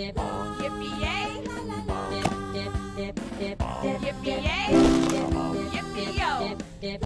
dip, yippee-yay. Yippee-yay. Yippee-yo.